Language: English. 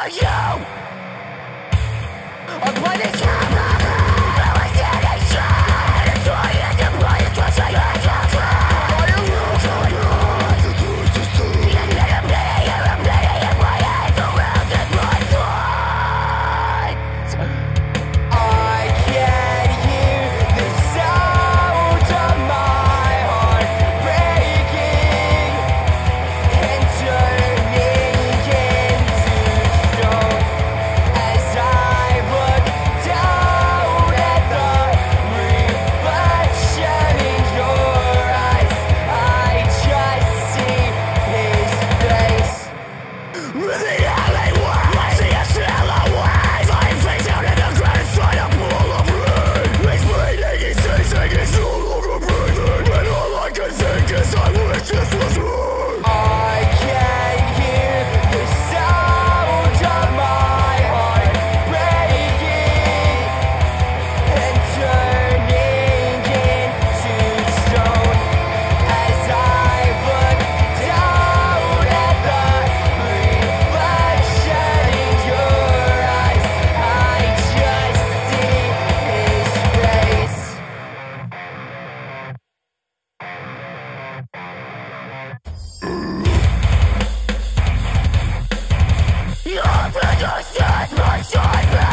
for you! Understand my silence